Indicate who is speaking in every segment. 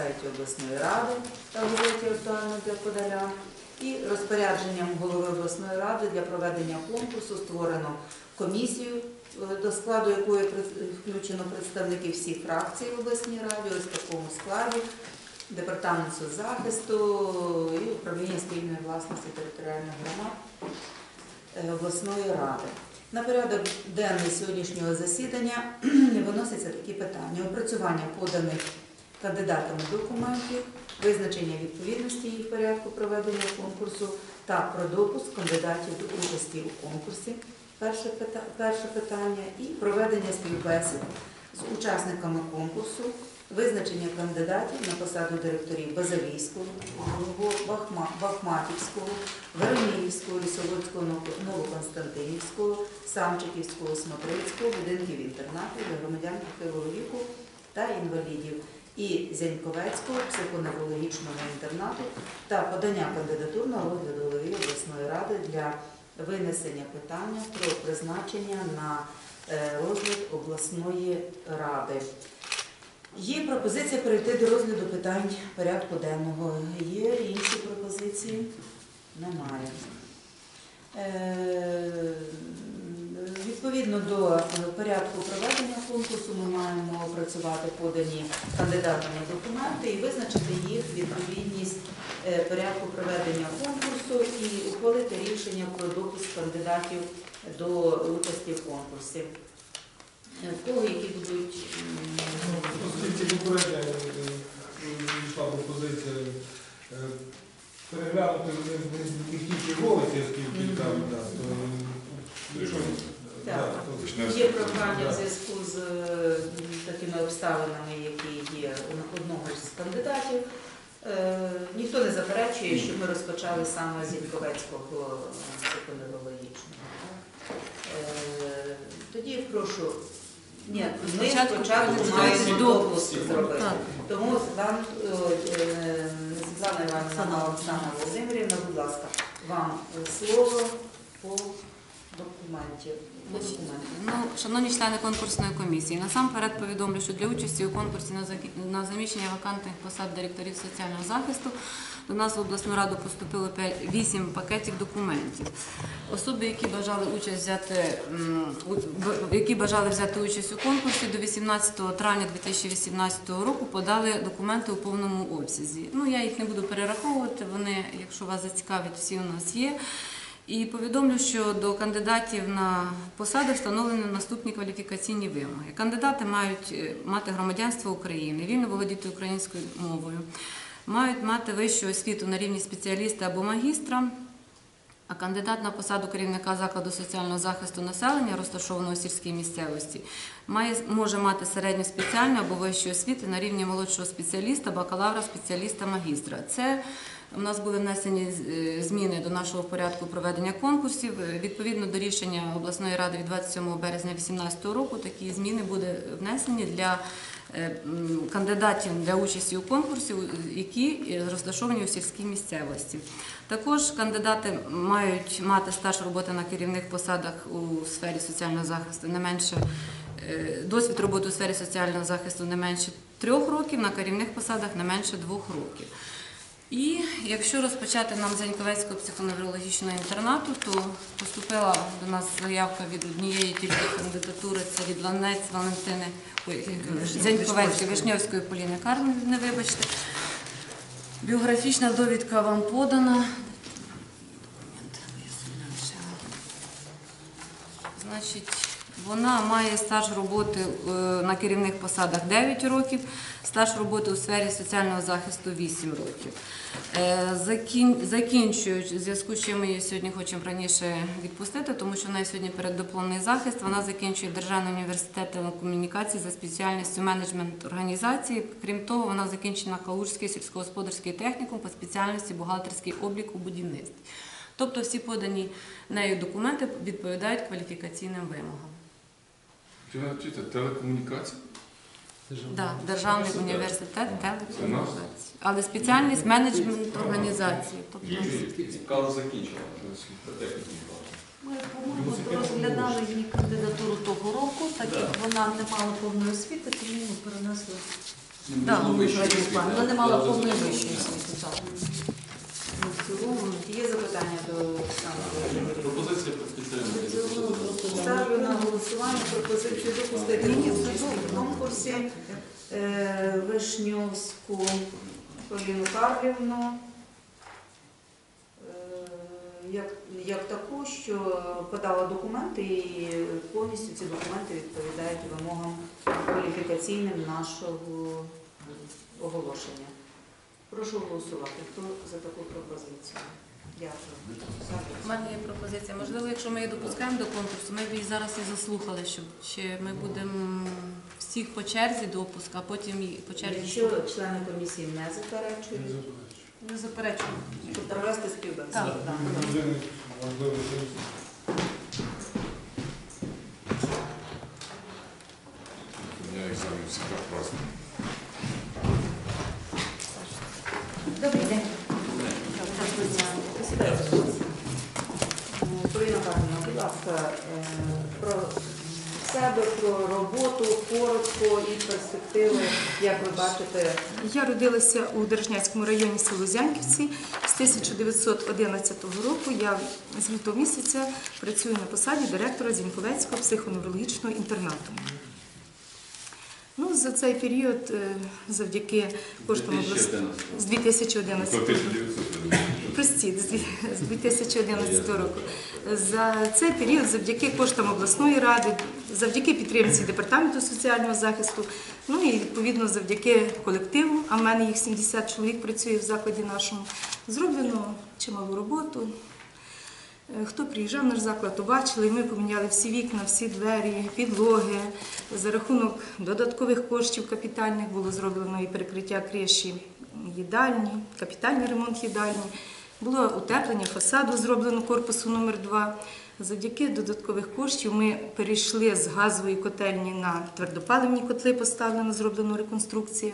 Speaker 1: сайті обласної ради та газеті актуально для подолян. І розпорядженням голови обласної ради для проведення конкурсу створено комісію, е, до складу якої включено представники всіх фракцій в обласній раді, ось в такому складі. Департамент соцзахисту і управління спільної власності територіальних громад е, обласної ради. На порядок денний сьогоднішнього засідання виносяться такі питання: опрацювання поданих кандидатами документів, визначення відповідності їх порядку проведення конкурсу та про допуск кандидатів до участі у конкурсі. Перше пита- перше питання і проведення співбесід з учасниками конкурсу, визначення кандидатів на посаду директорів Базалійського, Бахматівського, Вереміївського, Лісоводського, Новоконстантинівського, Самчиківського, Смотрицького, будинків інтернатів для громадян похилого віку та інвалідів і Зяньковецького психоневрологічного інтернату та подання кандидатур на розгляд обласної ради для винесення питання про призначення на е, розгляд обласної ради. Є пропозиція перейти до розгляду питань порядку денного. Є інші пропозиції? Немає. Відповідно до порядку проведення конкурсу ми маємо опрацювати подані кандидатами документи і визначити їх відповідність е, порядку проведення конкурсу і ухвалити рішення про допуск кандидатів до участі в конкурсі. Е, В кого які будуть
Speaker 2: Оскільки попередня е, йшла пропозиція переглянути не не тільки голики, оскільки там, якщо
Speaker 1: Так. Є прохання в зв'язку з е, такими обставинами, які є у одного з кандидатів. Е, Ніхто не заперечує, що ми розпочали саме з Інковецького психоневрологічного. Е, Тоді прошу. Ні, ми
Speaker 3: Спочатку
Speaker 1: маємо
Speaker 3: зробити
Speaker 1: допуск зробити. Тому вам, Світлана Івановна, Оксана Володимирівна, будь ласка, вам слово по документі. По документу.
Speaker 3: Ну, шановні члени конкурсної комісії, насамперед повідомлю, що для участі у конкурсі на заміщення вакантних посад директорів соціального захисту до нас в обласну раду поступило 8 пакетів документів. Особи, які бажали участь взяти, які бажали взяти участь у конкурсі до 18 травня 2018 року подали документи у повному обсязі. Ну я їх не буду перераховувати. Вони, якщо вас зацікавить, всі у нас є. І повідомлю, що до кандидатів на посади встановлені наступні кваліфікаційні вимоги. Кандидати мають е, мати громадянство України, вільно володіти українською мовою, мають мати вищу освіту на рівні спеціаліста або магістра. А кандидат на посаду керівника закладу соціального захисту населення, розташованого у сільській місцевості, має, може мати середню спеціальну або вищу освіту на рівні молодшого спеціаліста, бакалавра, спеціаліста, магістра. Це у нас були внесені е, зміни до нашого порядку проведення конкурсів. Е, Відповідно до рішення обласної ради від 27 березня 2018 року, такі зміни буде внесені для е, кандидатів для участі у конкурсі, які розташовані у сільській місцевості. Також кандидати мають мати стаж роботи на керівних посадах у сфері соціального захисту не менше досвід роботи у сфері соціального захисту не менше трьох років, на керівних посадах не менше двох років. І якщо розпочати нам з Яньковецького психоневрологічного інтернату, то поступила до нас заявка від однієї тільки кандидатури, це від Ланець Валентини ой, Зяньковецької Вишньовської Поліни Карлівни, вибачте. Біографічна довідка вам подана. Значить, вона має стаж роботи е, на керівних посадах 9 років, стаж роботи у сфері соціального захисту 8 років. Е, закін- Закінчуючи, в зв'язку з чим ми її сьогодні хочемо раніше відпустити, тому що в сьогодні переддипломний захист. Вона закінчує Державний університет телекомунікацій за спеціальністю менеджмент організації. Крім того, вона закінчена Калужський сільськогосподарський технікум по спеціальності бухгалтерський облік у будівництві. Тобто всі подані нею документи відповідають кваліфікаційним вимогам.
Speaker 4: Чи ви вчите телекомунікації?
Speaker 3: Да, Державний університет
Speaker 4: Це
Speaker 3: телекомунікацій. Але спеціальність менеджмент організації. Тобто
Speaker 4: Цікаво закінчила.
Speaker 5: Ми, по-моєму, розглядали її кандидатуру того року, так як вона не мала повної освіти, тому ми перенесли
Speaker 3: Да,
Speaker 4: Ну.
Speaker 5: Вона не мала повної вищої освіти.
Speaker 1: Ну, В цілому є запитання до Оксани Володимирівни?
Speaker 4: Пропозиція підтримки.
Speaker 1: Ставлю на голосування пропозицію допустити участь в конкурсі е, Вишньовську Поліну Карлівну е, як, як таку, що подала документи і повністю ці документи відповідають вимогам кваліфікаційним нашого оголошення. Прошу голосувати. Хто за таку пропозицію? Дякую.
Speaker 3: У мене є пропозиція. Можливо, якщо ми її допускаємо до конкурсу, ми б її зараз і заслухали, щоб чи ми будемо всіх по черзі допуск, а потім і по черзі.
Speaker 1: Якщо члени комісії не заперечують,
Speaker 3: Не заперечуємо.
Speaker 1: то провести співбесіду.
Speaker 3: Так.
Speaker 1: Так.
Speaker 4: Я їх сам всегда просто.
Speaker 1: Перспективи, як ви бачите,
Speaker 6: Я родилася у Держняцькому районі село Зянківці. З 1911 року я з лютого місяця працюю на посаді директора Зіньковецького психоневрологічного інтернату. Ну, за цей період, е, завдяки коштам області з 2011 року. Простіть, з 2011 року. За цей період, завдяки коштам обласної ради, завдяки підтримці департаменту соціального захисту, ну і відповідно завдяки колективу, а в мене їх 70 чоловік працює в закладі нашому, зроблено чималу роботу. Е, Хто приїжджав в наш заклад, то бачили, ми поміняли всі вікна, всі двері, підлоги. За рахунок додаткових коштів капітальних було зроблено і перекриття криші їдальні, капітальний ремонт їдальні. Було утеплення фасаду зроблено корпусу номер 2 Завдяки додаткових коштів ми перейшли з газової котельні на твердопаливні котли, поставлено, зроблено реконструкцію.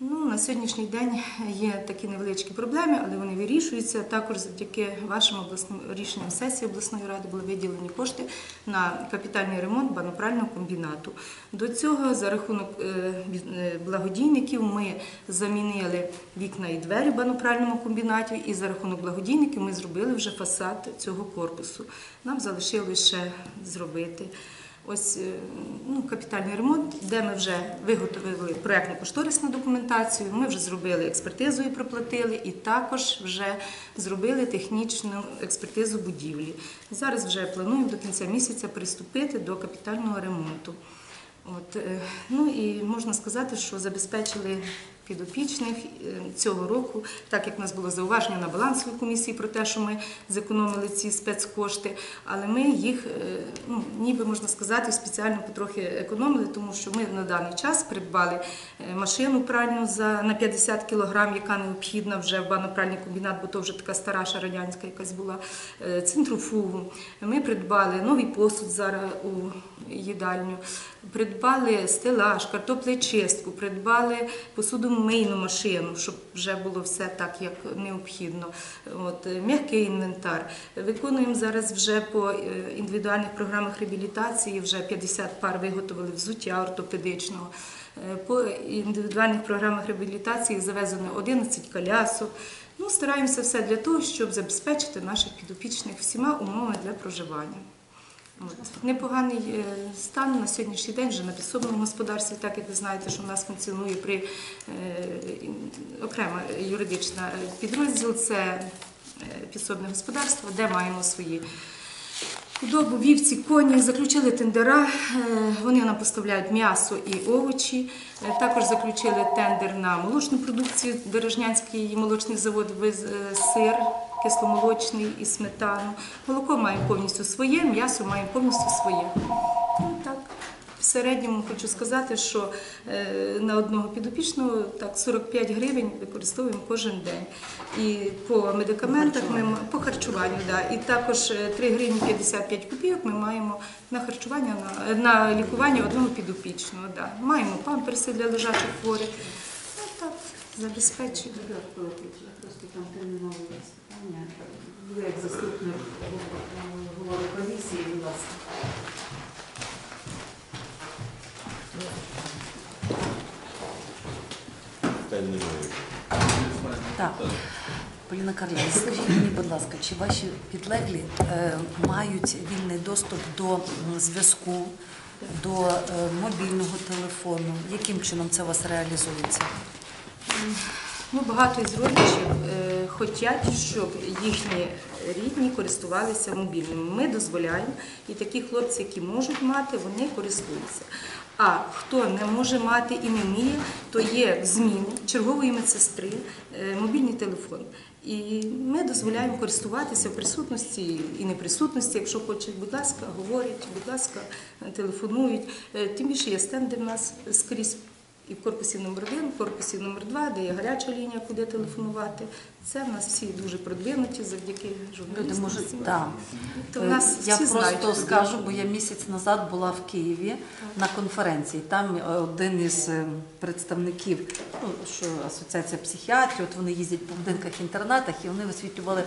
Speaker 6: Ну, на сьогоднішній день є такі невеличкі проблеми, але вони вирішуються. Також завдяки вашим обласним рішенням сесії обласної ради були виділені кошти на капітальний ремонт банопрального комбінату. До цього за рахунок е, е, благодійників ми замінили вікна і двері в банопральному комбінаті, і за рахунок благодійників ми зробили вже фасад цього корпусу. Нам залишилось ще зробити. Ось е, ну, капітальний ремонт, де ми вже виготовили проєктно-кошторисну документацію, ми вже зробили експертизу і проплатили, і також вже зробили технічну експертизу будівлі. Зараз вже плануємо до кінця місяця приступити до капітального ремонту. От, е, ну і можна сказати, що забезпечили підопічних е, цього року, так як в нас було зауваження на балансовій комісії про те, що ми зекономили ці спецкошти, але ми їх, е, ну, ніби можна сказати, спеціально потрохи економили, тому що ми на даний час придбали е, машину пральну за на 50 кг, яка необхідна вже в банопральний комбінат, бо то вже така стара ще радянська якась була центрофугу. Ми придбали новий посуд зараз у їдальню, придбали стелаж, картоплечистку, придбали посудомийну машину, щоб вже було все так, як необхідно. От, е, м'який інвентар. Виконуємо зараз вже по е, індивідуальних програмах реабілітації, вже 50 пар виготовили взуття ортопедичного. Е, По індивідуальних програмах реабілітації завезено 11 колясок. Ну, стараємося все для того, щоб забезпечити наших підопічних всіма умовами для проживання. Непоганий е, стан на сьогоднішній день вже на підсобному господарстві, так як ви знаєте, що в нас функціонує при е, окрема юридична підрозділ, це е, підсобне господарство, де маємо свої худобу, вівці, коні, заключили тендера, е, вони нам поставляють м'ясо і овочі. Е, Також заключили тендер на молочну продукцію, Дорожнянський молочний завод виз е, сир кисломолочний і сметану. Молоко маємо повністю своє, м'ясо маємо повністю своє. Ну, так. В середньому хочу сказати, що е, на одного підопічного так 45 гривень використовуємо кожен день. І по медикаментах ми по харчуванню, да, і також е, 3 гривні 55 копійок ми маємо на харчування на, на лікування одного підопічного. Да. Маємо памперси для лежачих хворих. Ну так, забезпечуємо.
Speaker 1: Питання. Ви як заступник голови комісії, будь ласка.
Speaker 5: Так. Поліна Карлівна, скажіть мені, будь ласка, чи ваші підлеглі е, мають вільний доступ до зв'язку, до е, мобільного телефону? Яким чином це у вас реалізується?
Speaker 6: Ну, багато із родичів е, хочуть, щоб їхні рідні користувалися мобільними. Ми дозволяємо, і такі хлопці, які можуть мати, вони користуються. А хто не може мати і не вміє, то є в зміні чергової медсестри е, мобільний телефон. І ми дозволяємо користуватися в присутності і неприсутності, якщо хочуть, будь ласка, говорять, будь ласка, телефонують. Е, Тим більше є стенди в нас скрізь і в корпусі номер 1 в корпусі номер 2 де є гаряча лінія, куди телефонувати. Це в нас всі дуже продвинуті завдяки журналістам.
Speaker 5: можуть так.
Speaker 6: То в нас
Speaker 5: Я
Speaker 6: всі
Speaker 5: просто
Speaker 6: куди.
Speaker 5: скажу, бо я місяць назад була в Києві на конференції. Там е, один із е, представників ну, що асоціація психіатрів, от вони їздять по будинках інтернатах, і вони висвітлювали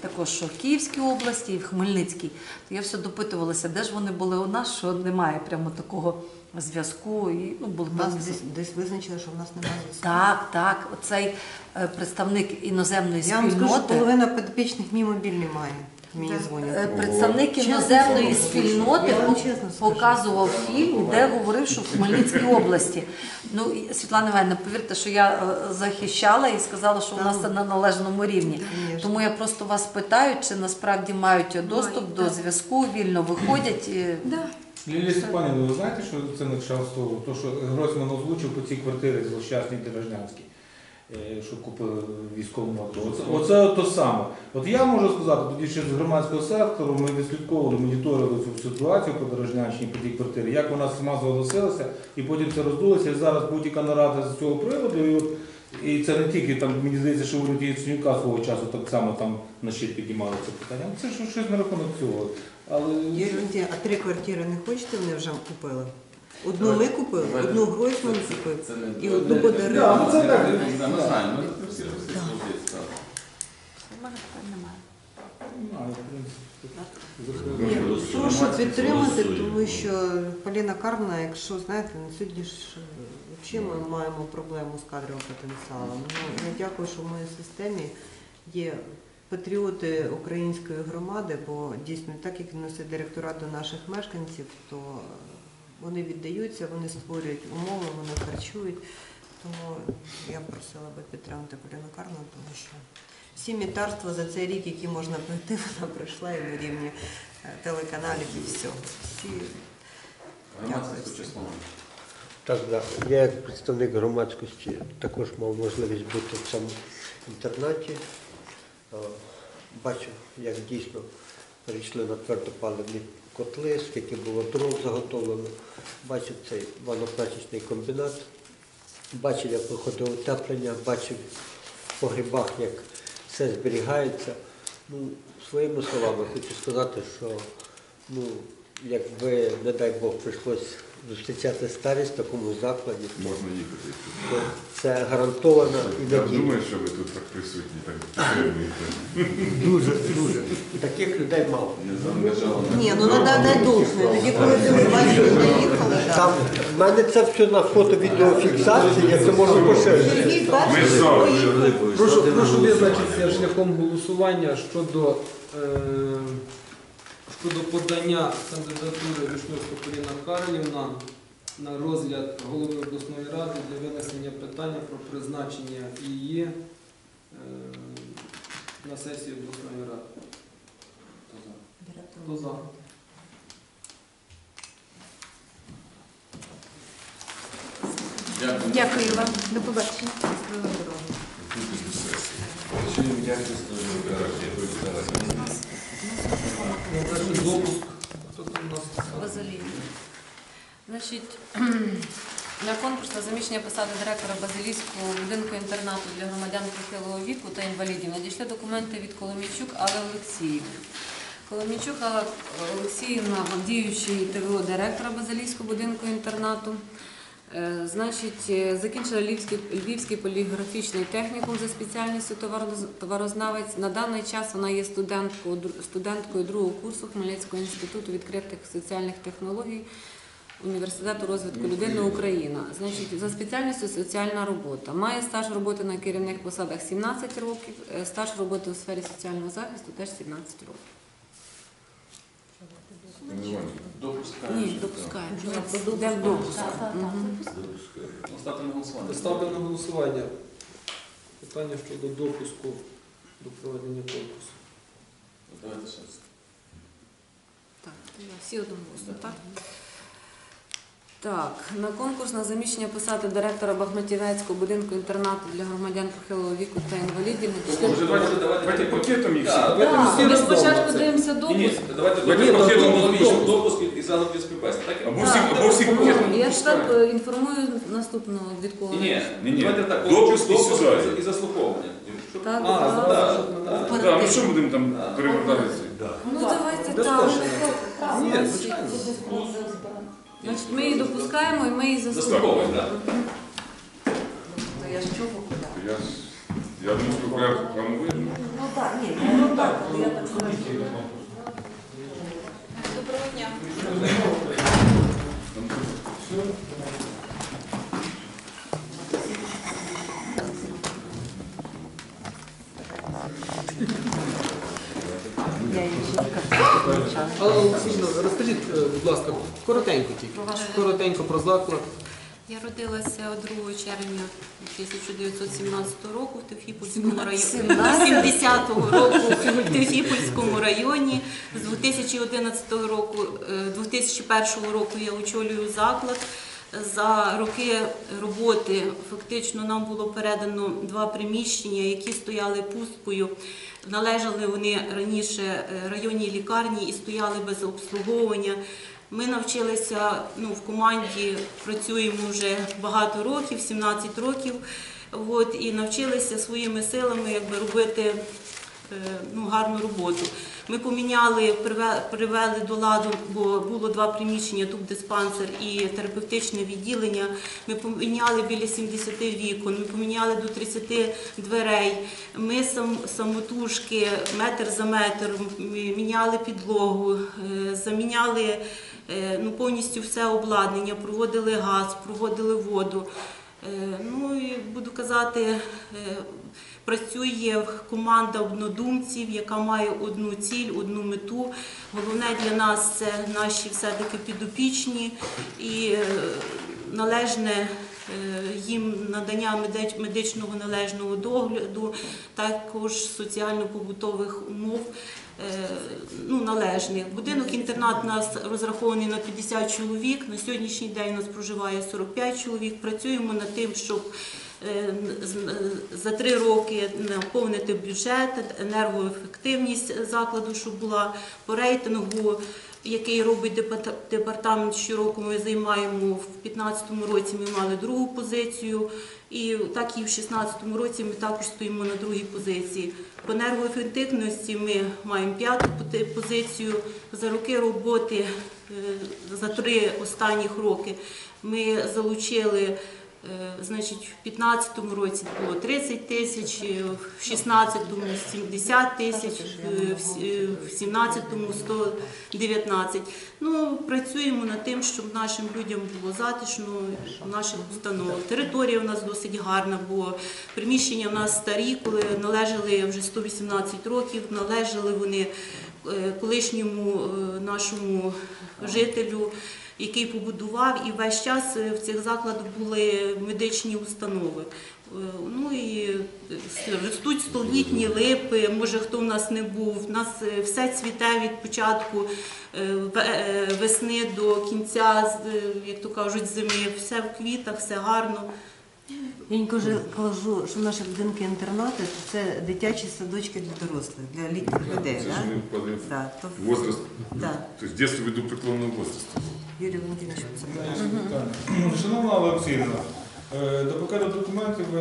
Speaker 5: також, що в Київській області і в Хмельницькій. То я все допитувалася, де ж вони були у нас, що немає прямо такого зв'язку. І ну були
Speaker 7: У нас десь, десь визначили, що в нас немає зв'язку.
Speaker 5: так, так. Оцей е, представник іноземної
Speaker 7: Я вам скажу,
Speaker 5: спільноти.
Speaker 7: половина підопічних мій мобільний має. Мені
Speaker 5: Е,
Speaker 7: дзвонять.
Speaker 5: Представник іноземної спільноти
Speaker 7: Я
Speaker 5: показував фільм, де говорив, що в Хмельницькій області. Ну і, Світлана Івановна, повірте, що я е, захищала і сказала, що у нас це на належному рівні. Тому я просто вас питаю, чи насправді мають доступ до
Speaker 6: так.
Speaker 5: зв'язку, вільно виходять. і-
Speaker 6: Да.
Speaker 2: Лілія Степанівна, ви знаєте, що це на кшталт то, що Гройсман озвучив по цій квартирі злощасній Дорожнянській, е, що купили військовому АТО. Оце, оце то саме. От я можу сказати, тоді ще з громадського сектору ми відслідковували, моніторили цю ситуацію по Дорожнянщині, по тій квартирі, як вона сама зголосилася, і потім це роздулося. І зараз будь-яка нарада з цього приводу. І, от, і це не тільки там, мені здається, що уряд Яценюка свого часу так само там на щит піднімали це питання. Це ж щось на рахунок цього. Але
Speaker 7: Юрій, а три квартири не хочете, вони вже купили? Одну ми купили, одну Гройсман купив і одну подарили.
Speaker 2: Да, ну це так.
Speaker 4: Ми знаємо, ми всі всі слухають, так.
Speaker 5: Немає.
Speaker 7: Ні, ну, Прошу підтримати, тому що Поліна Карлівна, якщо знаєте, на сьогодні ж е, взагалі ми маємо проблему з кадровим потенціалом. Ну, я дякую, що в моїй системі є патріоти української громади, бо дійсно так як носить директорат до наших мешканців, то вони віддаються, вони створюють умови, вони харчують. Тому я просила би підтримати Поліну Карлівну, тому що всі мітарства за цей рік, які можна пройти, вона пройшла і на рівні е, телеканалів і всього. Всі
Speaker 4: число.
Speaker 8: Так, да. Я як представник громадськості також мав можливість бути в цьому інтернаті. Е, Бачив, як дійсно перейшли на твердопаливні котли, скільки було дров заготовлено. Бачив цей ванно-прачечний комбінат, бачив, як виходило утеплення, бачив в погрібах, як все зберігається. Ну, своїми словами хочу сказати, що ну, якби, не дай Бог, прийшлось зустрічати старість в такому закладі, то,
Speaker 4: Можна їхати.
Speaker 8: то це гарантовано і
Speaker 4: Я
Speaker 8: надійно.
Speaker 4: думаю, що ви тут так присутні, так підтримуєте.
Speaker 8: Дуже, дуже. Таких людей мало.
Speaker 4: Не заангажовано.
Speaker 7: Ні, ну треба не должне. Тоді, коли ти бачили, наїхали,
Speaker 8: Там
Speaker 7: так.
Speaker 8: в мене це все на фото-відеофіксації, я це можу поширити.
Speaker 7: Сергій
Speaker 4: Ми
Speaker 7: перший
Speaker 4: за.
Speaker 7: поїхав.
Speaker 2: Прошу, прошу визначитися шляхом голосування щодо, е, щодо подання кандидатури Вишневського Поліна Карлівна на розгляд голови обласної ради для винесення питання про призначення її е, на сесію обласної ради. Хто за?
Speaker 4: Дякую.
Speaker 6: Дякую вам. До побачення.
Speaker 2: Ну,
Speaker 3: Базилів. Значить, на конкурс на заміщення посади директора Базилівського будинку інтернату для громадян похилого віку та інвалідів надійшли документи від Коломійчук Алли Олексіївни. Коломійчук Алла Олексіївна, діючий ТВО директора Базилівського будинку інтернату. Е, Значить, е, закінчила Львівський, Львівський поліграфічний технікум за спеціальністю товароз- товарознавець. На даний час вона є студенткою, студенткою другого курсу Хмельницького інституту відкритих соціальних технологій.
Speaker 9: університету розвитку людини Україна. Значить, за спеціальністю соціальна робота. Має стаж роботи на керівних посадах 17 років, е, стаж роботи у сфері соціального захисту теж 17 років. Ні, допускаємо. Йде допуск.
Speaker 10: Ставте на голосування.
Speaker 11: Ставлю на голосування питання щодо допуску до проведення конкурсу.
Speaker 10: Давайте зараз.
Speaker 9: Так, всі одноголосно, так? Так, на конкурс на заміщення посади директора Бахматівецького будинку інтернату для громадян похилого віку та інвалідів.
Speaker 4: Може, давайте, давайте пакетом їх всі.
Speaker 10: Так,
Speaker 9: Так, Ми спочатку дивимося допуск.
Speaker 10: ні, давайте давайте пакетом
Speaker 11: допуск, допуск.
Speaker 10: і зразу без співбесід, так?
Speaker 4: Або всі, або всі пакетом.
Speaker 9: Я ж так е, інформую наступного від кого.
Speaker 10: Ні, ні,
Speaker 4: Ні,
Speaker 10: давайте так,
Speaker 4: Допуск і
Speaker 10: допуск
Speaker 4: сюди.
Speaker 10: і заслуховування.
Speaker 9: Так,
Speaker 11: А,
Speaker 9: так.
Speaker 10: Так, так.
Speaker 4: ну що будемо там перевертати це?
Speaker 9: Ну давайте так.
Speaker 11: Ні, звичайно.
Speaker 9: Значить, ми її допускаємо і ми її заслуховуємо.
Speaker 10: Заслуховування, так.
Speaker 5: То я ж чого куди?
Speaker 4: Я, я думаю, що порядку прямо видно.
Speaker 5: Ну так, ні, ну так, я так зрозуміла.
Speaker 9: Доброго дня.
Speaker 5: Я її жінка.
Speaker 11: Але Олексійно, розкажіть, е, будь ласка, коротенько тільки. Коротенько про заклад.
Speaker 9: Я родилася 2 червня 1917 року в Тевфіпольському районі. 70-го року в Тевфіпольському районі. З 2011 року, е, 2001 року я очолюю заклад. За роки роботи фактично нам було передано два приміщення, які стояли пусткою. Належали вони раніше е, районній лікарні і стояли без обслуговування. Ми навчилися ну, в команді, працюємо вже багато років, 17 років. От, і навчилися своїми силами якби, робити ну, гарну роботу. Ми поміняли, привели до ладу, бо було два приміщення, тут диспансер і терапевтичне відділення. Ми поміняли біля 70 вікон, ми поміняли до 30 дверей. Ми сам, самотужки, метр за метр, м- міняли підлогу, е, заміняли е, ну, повністю все обладнання, проводили газ, проводили воду. Е, Ну і буду казати, е, працює команда однодумців, яка має одну ціль, одну мету. Головне для нас це наші все-таки підопічні і е, належне е, їм надання медичного належного догляду, також соціально-побутових умов. е, Ну, належних. Будинок інтернат у нас розрахований на 50 чоловік. На сьогоднішній день у нас проживає 45 чоловік. Працюємо над тим, щоб за три роки наповнити бюджет, енергоефективність закладу, щоб була по рейтингу, який робить департамент щороку. Ми займаємо в 2015 році. Ми мали другу позицію, і так і в 2016 році ми також стоїмо на другій позиції. По енергоефективності ми маємо п'яту позицію. За роки роботи, е, за три останніх роки, ми залучили. Е, Значить, в 15-му році було 30 тисяч, е, в 16-му 70 тисяч, е, в с- е, 17-му 119. Ну, працюємо над тим, щоб нашим людям було затишно в наших установах. Територія у нас досить гарна, бо приміщення у нас старі, коли належали вже 118 років, належали вони колишньому нашому жителю який побудував, і весь час е, в цих закладах були медичні установи. Е, Ну і е, ростуть столітні липи, може хто в нас не був. У нас все цвіте від початку ве- весни до кінця, як то кажуть, зими. Все в квітах, все гарно.
Speaker 7: Я ніколи кажу, що наші будинки інтернати це дитячі садочки для дорослих, для літніх людей.
Speaker 4: Це ж
Speaker 7: ми
Speaker 4: вони впадають
Speaker 7: Да, то,
Speaker 4: в возраст,
Speaker 7: да.
Speaker 4: тобто дитинство веду преклонного возраста.
Speaker 7: Юрій Валентинович, це
Speaker 2: Шановна Олексійовна, е, до пакету документів ви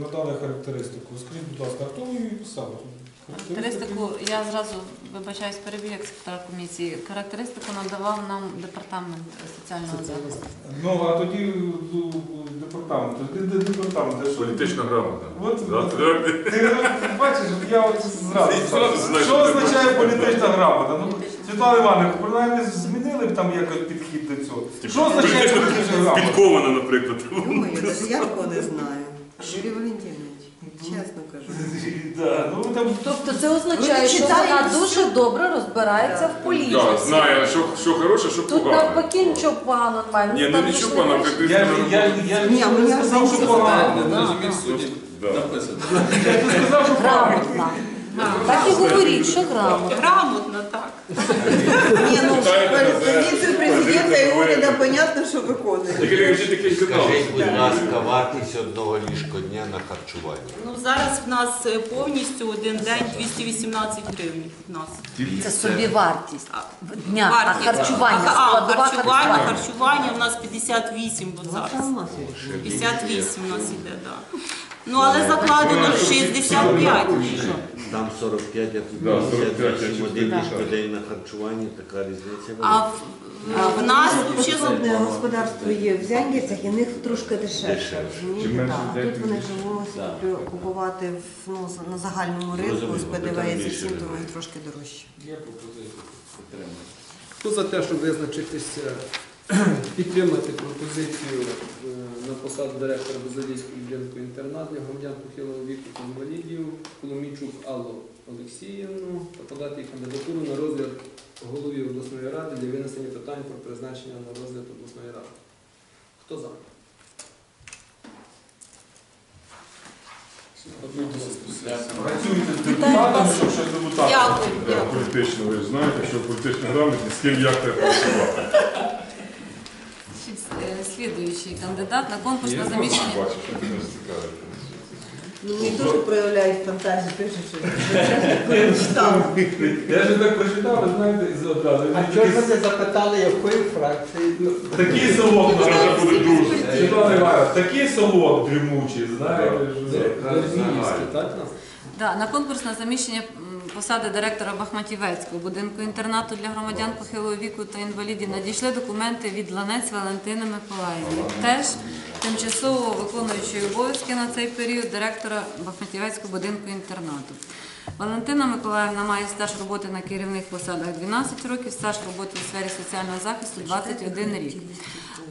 Speaker 2: надали характеристику. Скажіть, будь ласка, а хто ви її писав?
Speaker 9: Характеристику я зразу вибачаюсь, перебіг як секретар комісії. Характеристику надавав нам департамент соціального захисту.
Speaker 2: Ну, а тоді ну, департамент. Де- де Департамент. де що?
Speaker 4: Політична грамота.
Speaker 2: От,
Speaker 4: Да.
Speaker 2: Ти бачиш, я от зразу. Що означає політична грамота? Ну, Світлана Івановна, принаймні змінили б там якось підхід до цього. Що означає політична грамота?
Speaker 4: Підкована, наприклад.
Speaker 7: Думаю, я такого не знаю. Юрій Валентинович, чесно кажу.
Speaker 2: Да, ну, там,
Speaker 5: Тобто це означає, що вона дуже добре розбирається в політиці.
Speaker 4: Так, знає, що, що хороше, що
Speaker 5: Тут навпаки нічого поганого немає.
Speaker 4: Ні, ну
Speaker 5: Там
Speaker 4: нічого
Speaker 5: ж
Speaker 4: пана, ти
Speaker 2: я, я,
Speaker 7: Ні,
Speaker 2: не сказав, що погано.
Speaker 10: Не розумієш судді. Написано.
Speaker 2: Я не сказав, що погано.
Speaker 5: грамотна. Так і говоріть, що грамотна.
Speaker 6: Грамотно, так.
Speaker 7: Ні, ну позицію президента і уряду, понятно, що виконує.
Speaker 12: Скажіть, будь ласка, вартість одного ліжкодня на харчування.
Speaker 9: Ну зараз в нас е, повністю один день 218 гривень. В нас
Speaker 5: Це собівартість дня, а
Speaker 9: Вартість.
Speaker 5: харчування,
Speaker 9: а,
Speaker 5: складова
Speaker 9: харчування,
Speaker 5: харчування.
Speaker 9: харчування в нас 58 бо зараз.
Speaker 7: Це у
Speaker 9: 58 у нас іде, так. Ну але закладено 65.
Speaker 12: Там 45, а тут
Speaker 4: Да, 45,
Speaker 12: 58,
Speaker 4: я
Speaker 12: один ліжкодень на харчування, така різниця.
Speaker 9: А в, в нас взагалі
Speaker 7: Одне господарство є в Зянгівцях, і в них трошки дешевше.
Speaker 12: Дешевше.
Speaker 7: розумієте?
Speaker 4: Чим менше
Speaker 7: Так,
Speaker 4: людей,
Speaker 7: Тут
Speaker 4: тим
Speaker 7: вони
Speaker 4: більше.
Speaker 7: живуть купувати в, ну, на загальному ринку
Speaker 12: Розумію,
Speaker 7: з ПДВ
Speaker 12: там
Speaker 7: і
Speaker 12: більше
Speaker 7: усім, то
Speaker 12: людей.
Speaker 7: трошки дорожчі.
Speaker 10: Є пропозиція. Підтримую.
Speaker 11: Хто за те, щоб визначитися, підтримати пропозицію е, на посаду директора Безодійського будинку інтернат для громадян похилого віку та інвалідів Коломійчук Аллу Олексіївну та подати їй кандидатуру на розгляд голові обласної ради для винесення питань про призначення на розгляд обласної ради. Хто за?
Speaker 2: Працюйте з депутатами, щоб щось депутати.
Speaker 9: Дякую, дякую.
Speaker 4: Політично, ви ж знаєте, що політична грамотність, з ким як треба працювати.
Speaker 3: Слідуючий кандидат на конкурс
Speaker 4: Я
Speaker 3: на заміщення.
Speaker 4: бачу, що ти нас цікавить.
Speaker 7: Ну, мені теж проявляють фантазію, пишуть, що я читала.
Speaker 2: Я ж так прочитав, ви знаєте, і одразу.
Speaker 8: А чого ж ви не запитали, якої фракції?
Speaker 2: Такий солод,
Speaker 4: Це вже буде дуже.
Speaker 2: Світлана Івановна, такий солод дрімучий, знаєте. що-
Speaker 11: Бердіївський, так нас?
Speaker 3: Да, на конкурс на заміщення посади директора Бахматівецького будинку інтернату для громадян похилого віку та інвалідів надійшли документи від Ланець Валентини Миколаївни. Теж тимчасово виконуючої обов'язки на цей період директора Бахматівецького будинку інтернату. Валентина Миколаївна має стаж роботи на керівних посадах 12 років, стаж роботи у сфері соціального захисту 21 рік.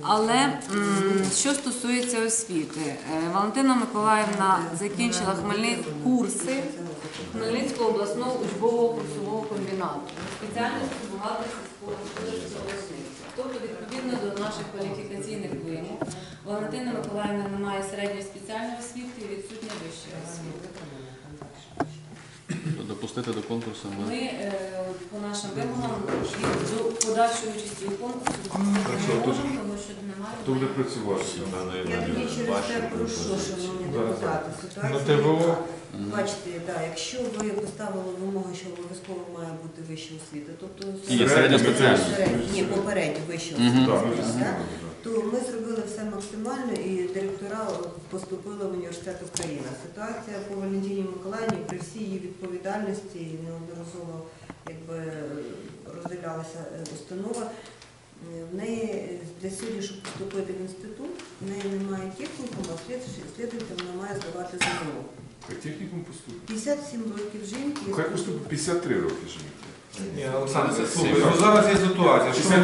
Speaker 3: Але що стосується освіти, е, Валентина Миколаївна закінчила Хмельни... курси Хмельницького обласного учбового курсового комбінату. Спеціальність бухгалтер сільського господарства виробництва. Тобто, відповідно до наших кваліфікаційних вимог, Валентина Миколаївна не має середньої спеціальної освіти і відсутня вищої освіти.
Speaker 10: Допустити до конкурсу
Speaker 3: Ми е, по нашим вимогам і до подальшої участі у конкурсі допустити не можемо, тому що немає.
Speaker 4: Хто буде працювати?
Speaker 7: Я тоді через те прошу, шановні
Speaker 2: Да.
Speaker 7: депутати, ситуація.
Speaker 2: ТВО.
Speaker 7: така. Бачите, да, якщо ви поставили вимогу, що обов'язково має бути вища освіта, тобто
Speaker 10: І середня спеціальність.
Speaker 7: Середня, ні, попередньо вища
Speaker 10: Мгм.
Speaker 7: освіта,
Speaker 4: Так, ми
Speaker 7: так,
Speaker 4: ж
Speaker 7: то ми зробили все максимально і директора поступили в університет Україна. Ситуація по Валентині Миколаївні при всій її відповідальності неодноразово якби розділялася е, установа. Е, В неї е, для сьогодні, щоб поступити в інститут, в неї немає технікуму, а слід- слідуючи, вона має здавати ЗНО.
Speaker 4: Хай технікум поступить.
Speaker 7: 57 років жінки.
Speaker 4: Хай поступить 53 роки жінки.
Speaker 2: Ні, Олександр, слухай, ну зараз є ситуація. Що ми?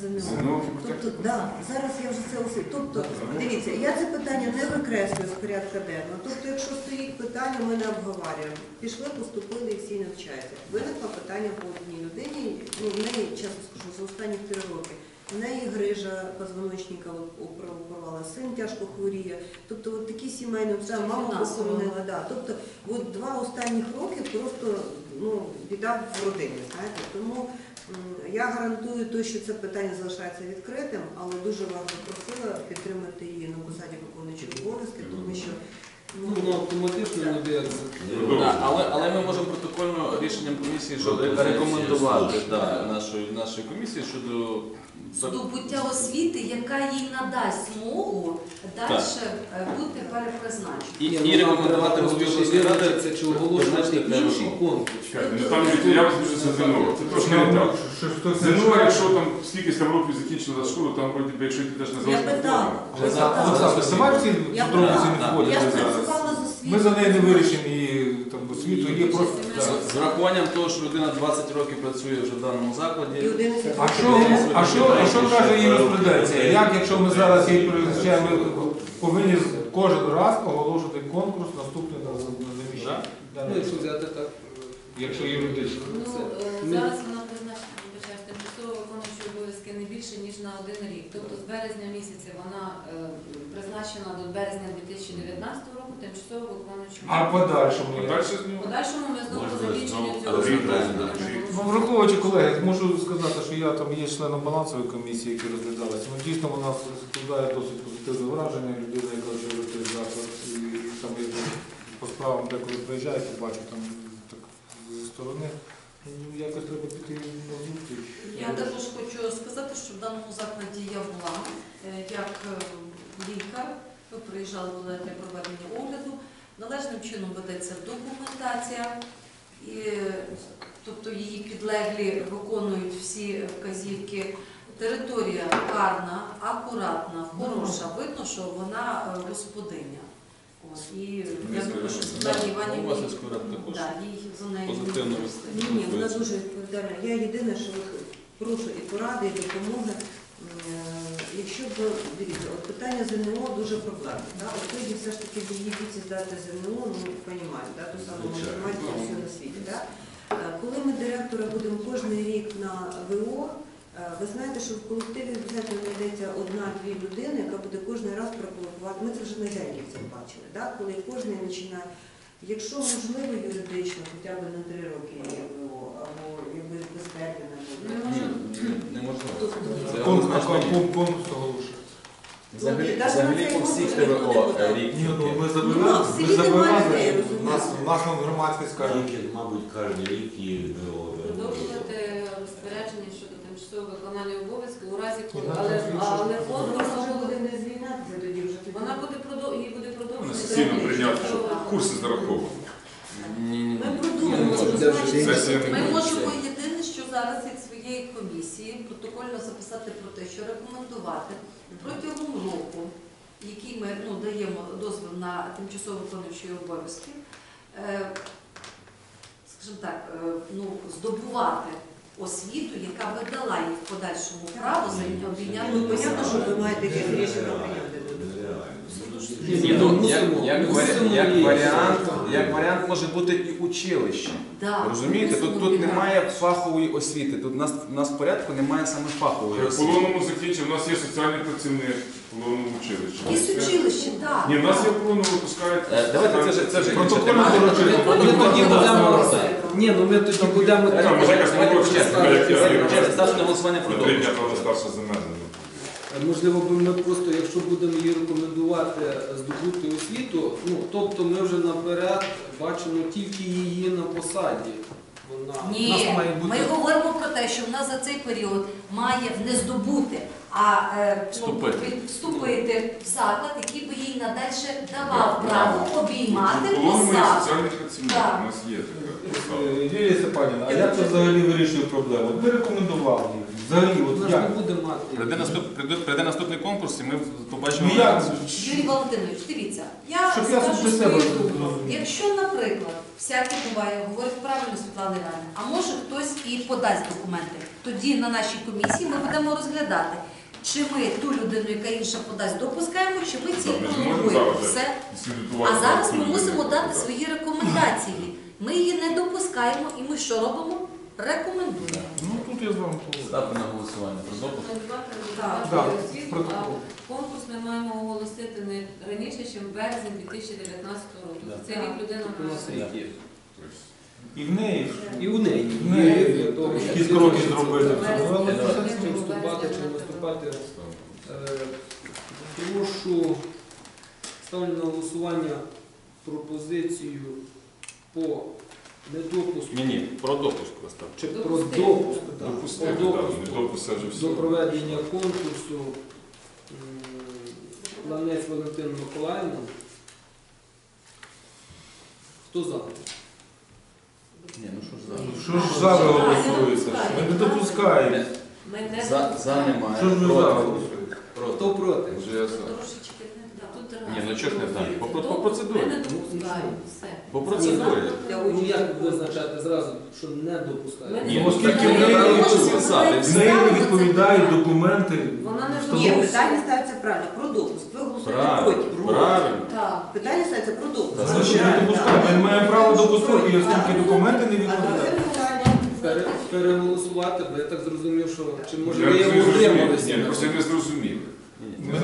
Speaker 7: ЗНО.
Speaker 4: ЗНО,
Speaker 7: Тобто, да, зараз я вже це усе. Тобто, дивіться, я це питання не викреслюю з порядка денного. Тобто, якщо стоїть питання, ми не обговорюємо. Пішли, поступили і всі навчаються. Виникло питання по одній людині. Ну, в неї, чесно скажу, за останні три роки. В неї грижа позвоночника порвала, син тяжко хворіє. Тобто от такі сімейні обставини, мама похоронила. Да. Тобто от два останніх роки просто ну, біда в родині. Знаєте? Тому я гарантую те, що це питання залишається відкритим, але дуже вас просила підтримати її на посаді виконуючої обов'язки, тому що
Speaker 11: Ну, воно автоматично ніби як
Speaker 4: Ну,
Speaker 10: Да, але, але ми можемо протокольно рішенням комісії що рекомендувати да, нашої, нашої комісії щодо
Speaker 5: Здобуття освіти, яка їй надасть змогу далі бути перепризначеною.
Speaker 10: і,
Speaker 11: Ні,
Speaker 10: і
Speaker 11: ну,
Speaker 10: рекомендувати
Speaker 11: просто
Speaker 10: ради
Speaker 11: визначитися, чи оголошувати інший конкурс.
Speaker 4: Чекайте, ну там я це ЗНО. Це трошки не так.
Speaker 2: Що хтось не чує?
Speaker 4: якщо там скільки там років закінчили за школу, там вроді би, якщо ти теж не
Speaker 7: я
Speaker 4: залишиш
Speaker 7: питала. Я питала.
Speaker 2: Олександр, сама в ці
Speaker 7: Я
Speaker 2: подробиці не
Speaker 7: Я ж
Speaker 2: зараз.
Speaker 7: з освітою.
Speaker 2: Ми за неї не вирішимо і там освіту, є просто.
Speaker 10: З- З врахуванням того, що людина 20 років працює вже в даному закладі.
Speaker 7: І
Speaker 2: А що, а що, а що каже юриспруденція? Як, якщо ми зараз її перезначаємо, ми повинні кожен раз оголошувати конкурс наступний на, на заміщення?
Speaker 11: Ну, якщо взяти так,
Speaker 2: Якщо юридично.
Speaker 3: Ну, е, зараз вона призначена вибачаюсь, тимчасово виконуючи обов'язки не більше ніж на один рік. Тобто з березня місяця вона е, призначена до березня 2019 року, тимчасово виконуючим.
Speaker 2: А подальшому?
Speaker 4: А з нього
Speaker 3: подальшому ми знову закінчення цього
Speaker 12: так.
Speaker 2: Ну, враховуючи, колеги, можу сказати, що я там є членом балансової комісії, які розглядалися. Ну, дійсно, вона складає досить позитивне враження. Людина, яка вже заклад, і там я по справам деколи приїжджаю, то бачу там так зі сторони. Ну, якось треба піти на зустріч.
Speaker 5: Я також хочу сказати, що в даному закладі я була е, як е, лікар. Ми приїжджали туди для проведення огляду. Належним чином ведеться документація, і, е, тобто її підлеглі виконують всі вказівки. Територія гарна, акуратна, хороша. Видно, що вона господиня. От, і я думаю, що
Speaker 10: ради також
Speaker 5: да, їй за нею
Speaker 10: позитивно
Speaker 7: Ні, ні, вона дуже відповідальна. Я єдине, що прошу і поради, і допомоги. Е, Якщо б дивіться, от питання ЗНО дуже проблемне. Да? От люди все ж таки її віці здати ЗНО, ну розуміємо, да? ту саму математику все на світі. Да? Е, Коли ми директора будемо кожен рік на ВО, ви знаєте, що в колективі обов'язково знайдеться одна-дві людини, яка буде кожен раз проколокувати. Ми це вже на Зянківцях бачили, да? коли кожен починає. Якщо можливо юридично, хоча б на три роки є ВО, або якби без терміна
Speaker 3: Не
Speaker 7: буде.
Speaker 3: можу.
Speaker 10: Неможливо.
Speaker 2: Конкурс, оголошується.
Speaker 10: Взагалі,
Speaker 7: Ну,
Speaker 10: по всіх ТВО рік.
Speaker 2: Ну ми
Speaker 7: Ну, ідею,
Speaker 2: У нас, громадськість каже,
Speaker 12: мабуть, кожен рік є ВО.
Speaker 3: Продовжувати розпорядження щодо тимчасового виконання обов'язків у разі, коли але, але
Speaker 7: Вона
Speaker 3: буде
Speaker 7: не звільнятися тоді вже.
Speaker 3: вона буде продов... її буде продовжувати.
Speaker 4: сесійно прийняти, що курси зараховані.
Speaker 10: Ні, ні,
Speaker 5: Ми
Speaker 4: Сесія не
Speaker 5: Ми можемо єдине, що зараз від своєї комісії протокольно записати про те, що рекомендувати протягом року, який ми ну, даємо дозвіл на тимчасово виконуючі обов'язки, е, скажімо так, е, ну, здобувати освіту, яка би дала їм в подальшому право зайняти обійняти
Speaker 7: Ну, понятно, що ви маєте якесь рішення прийняти.
Speaker 10: Ні, ну, як, як, варі- як, варіант, як варіант може бути і училище.
Speaker 5: Да,
Speaker 10: Розумієте, тут, тут немає фахової освіти, тут у нас, у нас в порядку немає саме фахової
Speaker 4: В
Speaker 10: освіти.
Speaker 4: полоному закінчив, у нас є соціальний працівник в полоному училищі.
Speaker 5: І з училища, так.
Speaker 4: Ні, в нас є полону випускають.
Speaker 10: Е, Давайте це вже це вже інша
Speaker 2: Протокольно
Speaker 10: тема.
Speaker 11: Ми тоді будемо. Ні, ну ми тоді будемо.
Speaker 4: Там, вірю.
Speaker 10: почесно. Ставте на голосування
Speaker 4: мене.
Speaker 11: Можливо, ми просто, якщо будемо її рекомендувати здобути освіту, ну тобто ми вже наперед бачимо тільки її на посаді. Вона у нас
Speaker 5: Ні,
Speaker 11: має бути.
Speaker 5: ми говоримо про те, що вона за цей період має не здобути, а е, ну,
Speaker 10: Вступити.
Speaker 5: вступити в заклад, який би їй надальше давав право обіймати посаду. Так.
Speaker 4: у нас є така.
Speaker 2: Е, Лілія Степанівна, а як це взагалі вирішує проблему? Ми рекомендували їх. Взагалі, от як?
Speaker 11: мати.
Speaker 10: Прийде, наступ, прийде, прийде наступний конкурс і ми побачимо.
Speaker 2: Ну як?
Speaker 5: Юрій Валентинович, дивіться, я
Speaker 2: Щоб я
Speaker 5: скажу
Speaker 2: себе
Speaker 5: свою
Speaker 2: зрозумів.
Speaker 5: думку. Якщо, наприклад, всяке буває, говорить правильно Світлана Іванівна, а може хтось і подасть документи, тоді на нашій комісії ми будемо розглядати, чи ми ту людину, яка інша подасть, допускаємо, чи ми ці
Speaker 4: Так, ми ж можемо
Speaker 5: пролонгуємо.
Speaker 4: зараз
Speaker 5: Все. А зараз ми мусимо дати свої рекомендації. Ми її не допускаємо і ми що робимо? Рекомендуємо.
Speaker 2: Ну тут я з вами.
Speaker 10: Ставте на голосування про допуск.
Speaker 5: Так,
Speaker 2: протокол.
Speaker 3: конкурс ми маємо оголосити не раніше, ніж березень 2019 року.
Speaker 10: Да.
Speaker 3: Цей рік людина має.
Speaker 2: І в неї
Speaker 11: І у неї.
Speaker 2: В неї якісь кроки зробити.
Speaker 3: Березень,
Speaker 11: Чи
Speaker 3: березень,
Speaker 11: вступати, чи не
Speaker 3: березень.
Speaker 11: вступати. Е, Прошу ставлю на голосування пропозицію по недопуску
Speaker 10: Ні, ні, про допуск поставте.
Speaker 11: чи про
Speaker 3: Допустити.
Speaker 11: допуск, так,
Speaker 4: Допустити, так,
Speaker 11: допуску
Speaker 4: допуск, це вже все.
Speaker 11: до проведення конкурсу м, Ланець Валентин Миколаївна. Хто за?
Speaker 10: Ні, ну що ж за?
Speaker 2: Ну, Що ж за ви голосуєте? Ми не допускаємо.
Speaker 3: Ми не
Speaker 10: За, за немає.
Speaker 2: Що ж ви
Speaker 10: Проти.
Speaker 2: за голосуєте?
Speaker 10: Проти.
Speaker 11: Хто проти?
Speaker 4: Вже я за.
Speaker 5: Трошечки не
Speaker 10: Ні, ну чого ж не так? По, по, по процедурі.
Speaker 3: Не допускаємо. Все.
Speaker 10: По процедурі.
Speaker 11: Ну як визначати зразу, що не допускають?
Speaker 10: Ні,
Speaker 2: оскільки ми не
Speaker 3: можемо.
Speaker 2: В неї не відповідають документи.
Speaker 3: Вона не
Speaker 7: Ні, питання ставиться правильно, про допуск. Ви голосуєте
Speaker 10: Правильно,
Speaker 7: проти.
Speaker 10: правильно.
Speaker 3: Так.
Speaker 7: Питання ставиться про допуск.
Speaker 2: Значить, не допускають. Ми не маємо права допускати, оскільки документи не
Speaker 7: А
Speaker 2: відповідають.
Speaker 11: Пере- Переголосувати, бо я так зрозумів, що чи може
Speaker 4: Я
Speaker 11: ви
Speaker 4: не
Speaker 11: його
Speaker 4: зрозумів.
Speaker 11: утрималися?
Speaker 4: Ні, просто не зрозумів.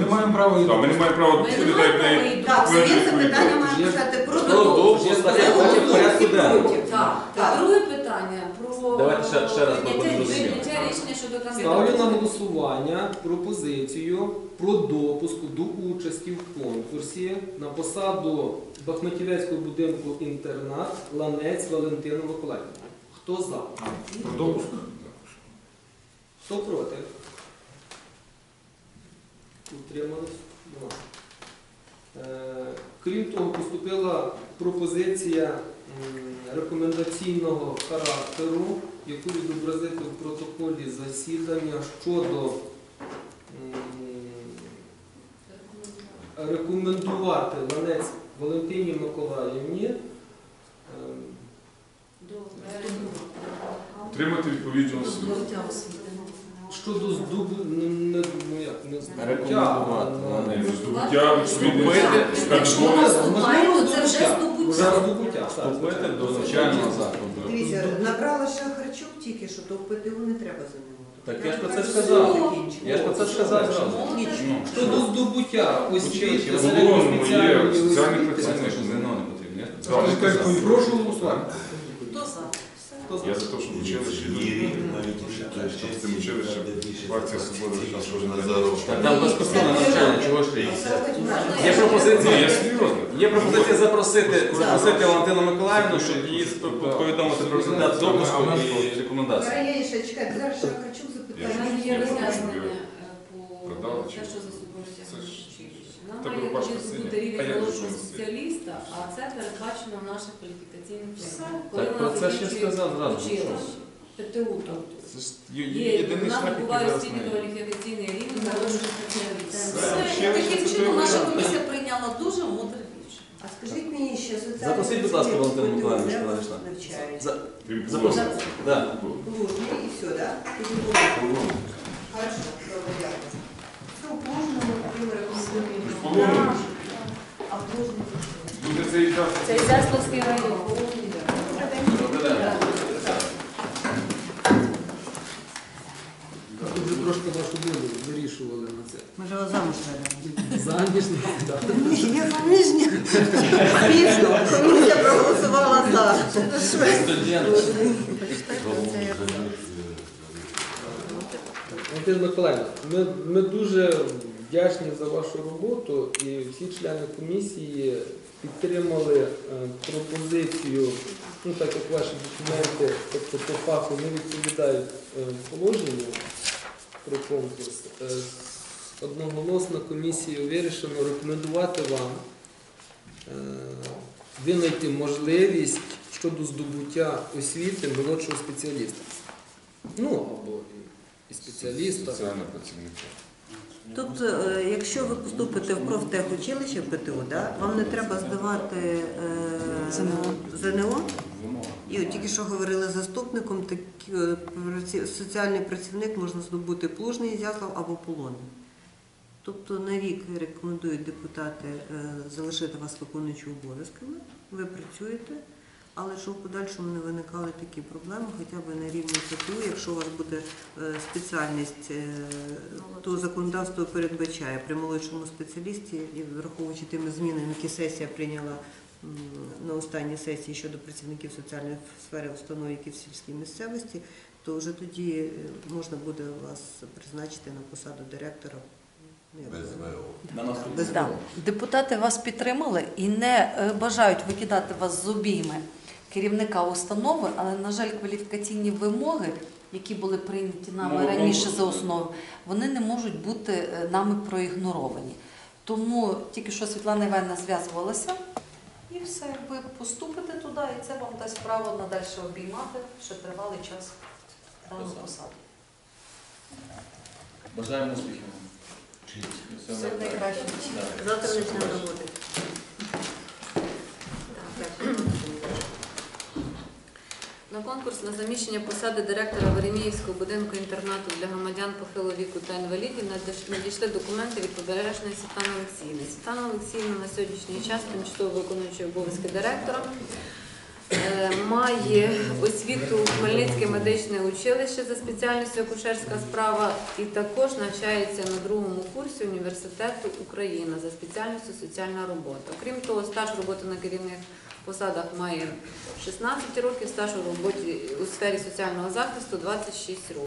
Speaker 2: Ми не маємо права її
Speaker 4: ми не маємо права
Speaker 3: Ми не
Speaker 4: відповідати
Speaker 3: маємо права її
Speaker 7: Так,
Speaker 4: Ви
Speaker 7: це
Speaker 4: відповідаєте.
Speaker 7: питання має писати про
Speaker 10: Про
Speaker 7: допуск.
Speaker 10: допуск, так, як хоче в порядку денному.
Speaker 3: Так.
Speaker 7: Так.
Speaker 3: Друге питання про
Speaker 10: Давайте ще- ще раз, ми
Speaker 3: прийняття рішення щодо
Speaker 11: Ставлю на голосування пропозицію про допуск до участі в конкурсі на посаду Бахметівецького будинку інтернат Ланець Валентину Миколаївну. Хто за?
Speaker 2: Про допуск.
Speaker 11: Хто проти? Утримались? Е, Крім того, поступила пропозиція рекомендаційного характеру, яку відобразити в протоколі засідання щодо рекомендувати Ланець Валентині Миколаївні ем,
Speaker 4: Отримати відповідну освіту.
Speaker 11: Щодо здобу... не- не- ну, як, не здобуття,
Speaker 10: Рекомендувати.
Speaker 4: Здобуття.
Speaker 3: Якщо ми вступаємо, це вже
Speaker 11: Вже
Speaker 3: здобуття.
Speaker 11: здобуття, так,
Speaker 10: Вступити до навчального закладу.
Speaker 7: Дивіться, набрала ще Харчук тільки, що то в ПТУ не треба за ним.
Speaker 10: Так я ж про це сказав. Я ж про це сказав зразу.
Speaker 7: Нічого.
Speaker 11: Щодо здобуття освіти,
Speaker 4: Училище,
Speaker 11: середньої
Speaker 4: оборонному є
Speaker 11: спеціальної освіти.
Speaker 4: працівник.
Speaker 10: Звісно, не потрібно. Я ж про це
Speaker 4: ну.
Speaker 11: Прошу голосувати.
Speaker 3: Хто за?
Speaker 11: Хто за?
Speaker 4: Я за те, щоб училище дуже щоб цим училищем акція свободи кожен день.
Speaker 10: Так там безкоштовне навчання, чого ж ти? Є пропозиція, є пропозиція запросити, запросити Валентину Миколаївну, щоб її повідомити про результат допуску і рекомендації.
Speaker 7: Зараз я чекайте, зараз ще Харчук
Speaker 3: У є роз'яснення по те, що за собою. Нам має бути рівень спеціаліста, а це передбачено в наших Коли
Speaker 10: Так про це ж я
Speaker 3: закінчує
Speaker 10: сказав зразу.
Speaker 3: Училище, ПТУ, тобто.
Speaker 4: Це ж є-
Speaker 3: Є,
Speaker 4: є
Speaker 3: у
Speaker 4: єдиний
Speaker 3: нас
Speaker 4: який
Speaker 3: набуває
Speaker 4: зараз
Speaker 3: освітньо-кваліфікаційний рівень молодшого спеціаліста.
Speaker 4: Все,
Speaker 9: Таким чином наша комісія прийняла дуже мудре рішення.
Speaker 7: А скажіть мені ще соціальні
Speaker 10: Запросіть, будь ласка, Валентину Миколаївну, йшла. За- Да.
Speaker 7: Лужний і все, так? Хорошо, добре, дякую. Ну, в Лужному
Speaker 4: Полонному ж.
Speaker 7: А в Лужному?
Speaker 4: Буде це якраз
Speaker 3: Це Ізяславський район.
Speaker 11: Тут вже трошки вашу долю вирішували на це.
Speaker 5: Ми ж його замуж ведемо.
Speaker 11: Заміжні.
Speaker 7: Ні, я заміжня. Пізно. Комісія проголосувала за.
Speaker 11: Валентина Миколаївна, ми, ми дуже вдячні за вашу роботу і всі члени комісії підтримали е, пропозицію, ну так як ваші документи, тобто по факту не відповідають е, положенню про конкурс. Е, Одноголосно комісією вирішено рекомендувати вам винайти можливість щодо здобуття освіти молодшого спеціаліста. Ну або і- спеціаліста.
Speaker 4: соціального працівника.
Speaker 7: Тобто, е, якщо ви поступите в профтехучилище ПТУ, да, вам не треба здавати е,
Speaker 5: ЗНО.
Speaker 7: І от тільки що говорили з заступником, так, е, соціальний працівник можна здобути плужний Ізяслав або полонний. Тобто на рік рекомендують депутати е, залишити вас виконуючи обов'язками, ви працюєте, але щоб в подальшому не виникали такі проблеми, хоча б на рівні ПТУ, якщо у вас буде е, спеціальність, е, то законодавство передбачає при молодшому спеціалісті, і враховуючи тими змінами, які сесія прийняла на останній сесії щодо працівників соціальної сфери установ, які в сільській місцевості, то вже тоді е, можна буде вас призначити на посаду директора. ну,
Speaker 12: Без ВО.
Speaker 7: Без ВО.
Speaker 5: Депутати вас підтримали і не бажають викидати вас з обійми керівника установи, але, на жаль, кваліфікаційні вимоги, які були прийняті нами
Speaker 4: Ну,
Speaker 5: раніше
Speaker 4: ну,
Speaker 5: за основу, вони не можуть бути е, нами проігноровані. Тому тільки що Світлана Івановна зв'язувалася, і все, ви поступите туди, і це вам дасть право надальше обіймати ще тривалий час дану
Speaker 10: Посаду.
Speaker 5: посаду.
Speaker 10: Бажаємо успіхів.
Speaker 3: Все найкраще.
Speaker 9: Завтра почнемо роботи.
Speaker 3: На конкурс на заміщення посади директора Вереміївського будинку інтернату для громадян похилого віку та інвалідів надійшли документи від Побережної Світлани Олексіївни. Світлана Олексіївна на сьогоднішній час тимчасово виконуючий обов'язки директора. Е, Має освіту Хмельницьке медичне училище за спеціальністю акушерська справа і також навчається на другому курсі університету Україна за спеціальністю соціальна робота. Окрім того, стаж роботи на керівних посадах має 16 років, стаж у роботі у сфері соціального захисту 26 років.